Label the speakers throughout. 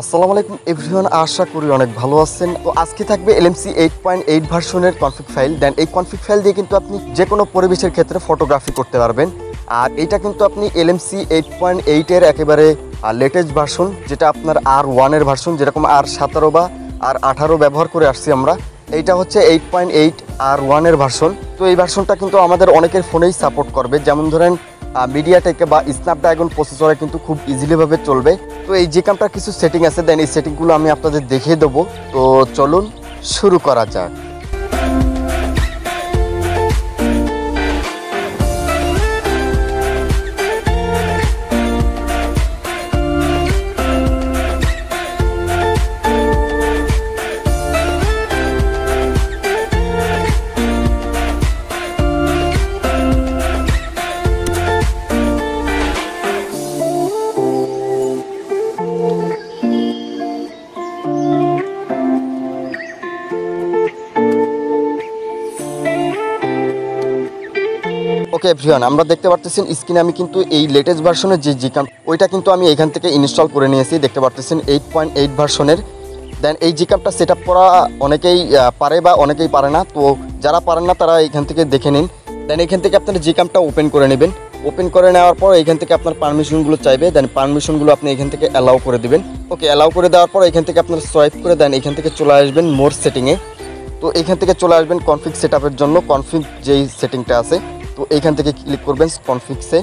Speaker 1: আসসালামু আলাইকুম এভরিওয়ান, আশা করি অনেক ভালো আছেন। তো আজকে থাকবে এলএমসি এইট পয়েন্ট এইট ভার্সনের কনফিগ ফাইল দেন এই কনফিগ ফাইল দিয়ে কিন্তু আপনি যে কোনো পরিবেশের ক্ষেত্রে ফটোগ্রাফি করতে পারবেন। আর এটা কিন্তু আপনি এলএমসি এইট পয়েন্ট এইটের একেবারে লেটেস্ট ভার্সন যেটা আপনার আর ওয়ানের ভার্সন যেরকম আর সতেরো বা আর আঠারো ব্যবহার করে আসছি আমরা। এইটা হচ্ছে এইট পয়েন্ট এইট আর ওয়ানের ভার্সন তো এই ভার্সনটা কিন্তু আমাদের অনেকের ফোনেই সাপোর্ট করবে। যেমন ধরেন মিডিয়াটেকে বা স্ন্যাপড্রাগন প্রসেসরে কিন্তু খুব ইজিলিভাবে চলবে। তো এই জিকামটার কিছু সেটিং আছে দেন এই সেটিংগুলো আমি আপনাদের দেখিয়ে দেবো। তো চলুন শুরু করা যাক। ওকে এভরিওয়ান আমরা দেখতে পারতেছেন স্ক্রিনে আমি কিন্তু এই লেটেস্ট ভার্সনের যে জিকাম ওইটা কিন্তু আমি এখান থেকে ইনস্টল করে নিয়েছি, দেখতে পারতেছেন এইট পয়েন্ট এইট ভার্সনের দেন এই জিকামটা সেট আপ করা অনেকেই পারে বা অনেকেই পারে না, তো যারা পারেন না তারা এখান থেকে দেখে নিন। দেন এখান থেকে আপনার জিকামটা ওপেন করে নেবেন। ওপেন করে নেওয়ার পর এখান থেকে আপনার পারমিশনগুলো চাইবে দেন পারমিশনগুলো আপনি এখান থেকে অ্যালাউ করে দিবেন। ওকে অ্যালাউ করে দেওয়ার পর এখান থেকে আপনার সোয়াইপ করে দেন এখান থেকে চলে আসবেন মোর সেটিংয়ে তো এখান থেকে চলে আসবেন কনফিগ সেট জন্য কনফিগ যেই সেটিংটা আছে। তো এইখান থেকে ক্লিক করবেন কনফিক্সে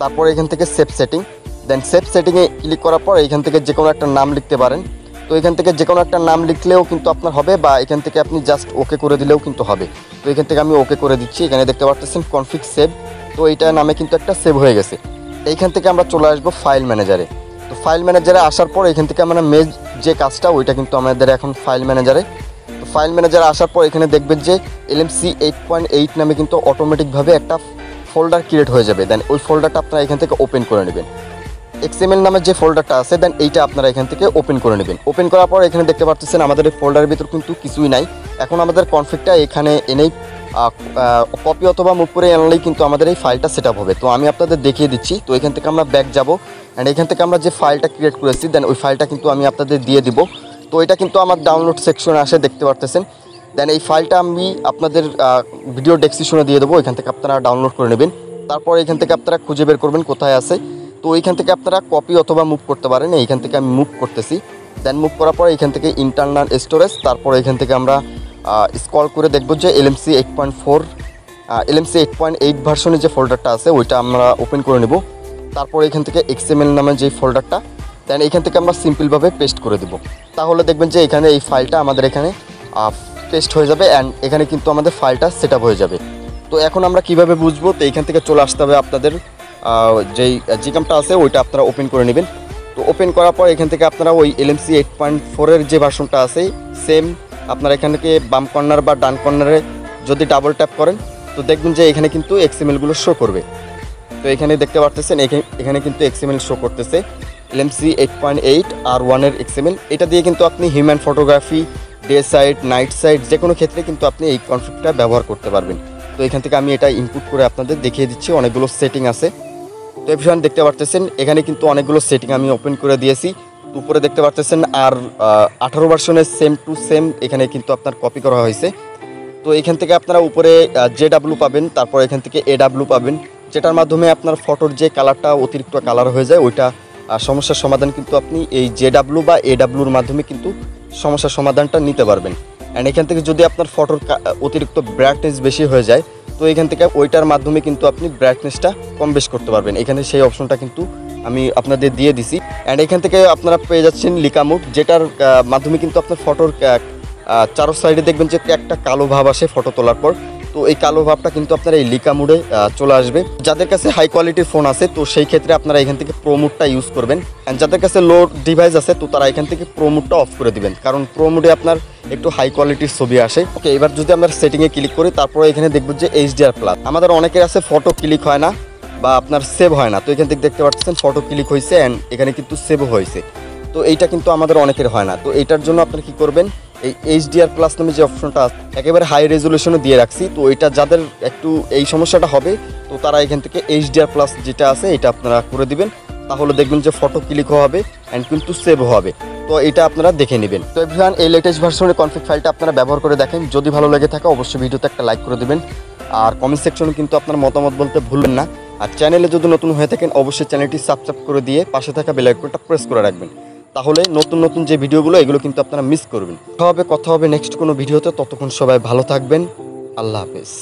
Speaker 1: তারপর এখান থেকে সেফ সেটিং দেন সেফ সেটিংয়ে ক্লিক করার পর এখান থেকে যে কোনো একটা নাম লিখতে পারেন। তো এখান থেকে যে কোনো একটা নাম লিখলেও কিন্তু আপনার হবে বা এখান থেকে আপনি জাস্ট ওকে করে দিলেও কিন্তু হবে। তো এখান থেকে আমি ওকে করে দিচ্ছি, এখানে দেখতে পাচ্ছেন কনফিগ সেভ তো এইটা নামে কিন্তু একটা সেভ হয়ে গেছে। এইখান থেকে আমরা চলে আসব ফাইল ম্যানেজারে তো ফাইল ম্যানেজারে আসার পর এখান থেকে আমরা মেজ যে কাজটা, ওইটা কিন্তু আমাদের এখন ফাইল ম্যানেজারে ফাইল ম্যানেজার আসার পর এখানে দেখবেন যে এলএমসি এইট পয়েন্ট এইট নামে কিন্তু অটোমেটিকভাবে একটা ফোল্ডার ক্রিয়েট হয়ে যাবে। দেন ওই ফোল্ডারটা আপনারা এখান থেকে ওপেন করে নেবেন। এক্সএমএল নামের যে ফোল্ডারটা আছে দেন এইটা আপনারা এখান থেকে ওপেন করে নেবেন। ওপেন করার পর এখানে দেখতে পাচ্ছেন আমাদের এই ফোল্ডারের ভিতর কিন্তু কিছুই নাই। এখন আমাদের কনফিগটা এখানে এনেই কপি অথবা মুভ করে আনলেই কিন্তু আমাদের এই ফাইলটা সেট হবে। তো আমি আপনাদের দেখিয়ে দিচ্ছি। তো এখান থেকে আমরা ব্যাক যাব। অ্যান্ড এখান থেকে আমরা যে ফাইলটা ক্রিয়েট করেছি দেন ওই ফাইলটা কিন্তু আমি আপনাদের দিয়ে দিব। তো এটা কিন্তু আমার ডাউনলোড সেকশনে আসে, দেখতে পারতেছেন। দেন এই ফাইলটা আমি আপনাদের ভিডিও ডেসক্রিপশনে দিয়ে দেবো, এখান থেকে আপনারা ডাউনলোড করে নেবেন। তারপর এখান থেকে আপনারা খুঁজে বের করবেন কোথায় আছে। তো এইখান থেকে আপনারা কপি অথবা মুভ করতে পারেন এইখান থেকে আমি মুভ করতেছি। দেন মুভ করার পর এখান থেকে ইন্টারনাল স্টোরেজ তারপর এখান থেকে আমরা স্কল করে দেখব যে LMC eight point four LMC eight point eight ভার্সনের যে ফোল্ডারটা আছে, ওইটা আমরা ওপেন করে নেব। তারপর এখান থেকে এক্সএমএল নামের যে ফোল্ডারটা দেন এখান থেকে আমরা সিম্পলভাবে পেস্ট করে দেব। তাহলে দেখবেন যে এখানে এই ফাইলটা আমাদের এখানে পেস্ট হয়ে যাবে অ্যান্ড এখানে কিন্তু আমাদের ফাইলটা সেট হয়ে যাবে। তো এখন আমরা কীভাবে বুঝব? তো এখান থেকে চলে আসতে হবে আপনাদের যেই জিকামটা আছে, ওইটা আপনারা ওপেন করে নেবেন। তো ওপেন করার পর এখান থেকে আপনারা ওই এলএমসি এইট পয়েন্ট ফোরের যে ভার্সনটা আছে সেম আপনারা এখান থেকে বাম কর্নার বা ডান কর্নারে যদি ডাবল ট্যাপ করেন, তো দেখবেন যে এখানে কিন্তু এক্সএমএলগুলো শো করবে। তো এখানে দেখতে পারতেছেন এখানে কিন্তু এক্সএমএল শো করতেছে। এলএমসি এইট পয়েন্ট এইট আর ওয়ানের এক্সএমএল এটা দিয়ে কিন্তু আপনি human photography day side night side যে কোনো ক্ষেত্রে কিন্তু আপনি এই কনফিগটা ব্যবহার করতে পারবেন। তো এখান থেকে আমি এটা ইনপুট করে আপনাদের দেখিয়ে দিচ্ছি, অনেকগুলো সেটিং আছে। তো এভিশন দেখতে পারতেছেন, এখানে কিন্তু অনেকগুলো সেটিং আমি ওপেন করে দিয়েছি। উপরে দেখতে পারতেছেন, আর আঠারো ভার্সনের সেম টু সেম এখানে কিন্তু আপনার কপি করা হয়েছে। তো এখান থেকে আপনারা উপরে জে ডাব্লু পাবেন, তারপর এখান থেকে এ ডাব্লু পাবেন। যেটার মাধ্যমে আপনার ফটোর যে কালারটা অতিরিক্ত কালার হয়ে যায়, ওইটা সমস্যার সমাধান কিন্তু আপনি এই জে ডাব্লু বা এ ডাব্লুর মাধ্যমে কিন্তু সমস্যার সমাধানটা নিতে পারবেন। অ্যান্ড এখান থেকে যদি আপনার ফটোর অতিরিক্ত ব্রাইটনেস বেশি হয়ে যায়, তো এখান থেকে ওইটার মাধ্যমে কিন্তু আপনি ব্রাইটনেসটা কম বেশ করতে পারবেন। এখানে সেই অপশনটা কিন্তু আমি আপনাদের দিয়ে দিছি। অ্যান্ড এখান থেকে আপনারা পেয়ে যাচ্ছেন লিকামুড যেটার মাধ্যমে কিন্তু আপনার ফটোর চারো সাইডে দেখবেন যে একটা কালো ভাব আসে ফটো তোলার পর। তো এই কালো ভাবটা কিন্তু আপনার এই লিকা মুডে চলে আসবে। যাদের কাছে হাই কোয়ালিটির ফোন আছে, তো সেই ক্ষেত্রে আপনারা এখান থেকে প্রো মুডটা ইউজ করবেন। অ্যান্ড যাদের কাছে লো ডিভাইস আছে, তো তারা এখান থেকে প্রো মুডটা অফ করে দিবেন। কারণ প্রো মুডে আপনার একটু হাই কোয়ালিটির ছবি আসে। ওকে এবার যদি আমরা সেটিংয়ে ক্লিক করি, তারপরে এখানে দেখব যে এইচডিআর প্লাস আমাদের অনেকের আছে ফটো ক্লিক হয় না, বা আপনার সেভ হয় না। তো এখান থেকে দেখতে পাচ্ছেন ফটো ক্লিক হয়েছে অ্যান্ড এখানে কিন্তু সেভও হয়েছে। তো এইটা কিন্তু আমাদের অনেকের হয় না। তো এইটার জন্য আপনারা কি করবেন এই এইচডিআর প্লাস নামে যে অপশনটা একেবারে হাই রেজলিউশনে দিয়ে রাখছি। তো এটা যাদের একটু এই সমস্যাটা হবে, তো তারা এখান থেকে এইচডিআর প্লাস যেটা আছে, এটা আপনারা করে দিবেন। তাহলে দেখবেন যে ফটো ক্লিক হবে অ্যান্ড কিন্তু সেভ হবে। তো এটা আপনারা দেখে নেবেন। তো এভরিওয়ান এই লেটেস্ট ভার্সনের কনফিগ ফাইলটা আপনারা ব্যবহার করে দেখেন। যদি ভালো লেগে থাকে, অবশ্যই ভিডিওতে একটা লাইক করে দেবেন। আর কমেন্ট সেকশনে কিন্তু আপনার মতামত বলতে ভুলবেন না। আর চ্যানেলে যদি নতুন হয়ে থাকেন, অবশ্যই চ্যানেলটি সাবস্ক্রাইব করে দিয়ে পাশে থাকা বেল আইকনটা প্রেস করে রাখবেন। তাহলে নতুন নতুন যে ভিডিওগুলো, এগুলো কিন্তু আপনারা মিস করবেন। কথা হবে কথা হবে নেক্সট কোনো ভিডিওতে। ততক্ষণ সবাই ভালো থাকবেন। আল্লাহ হাফেজ।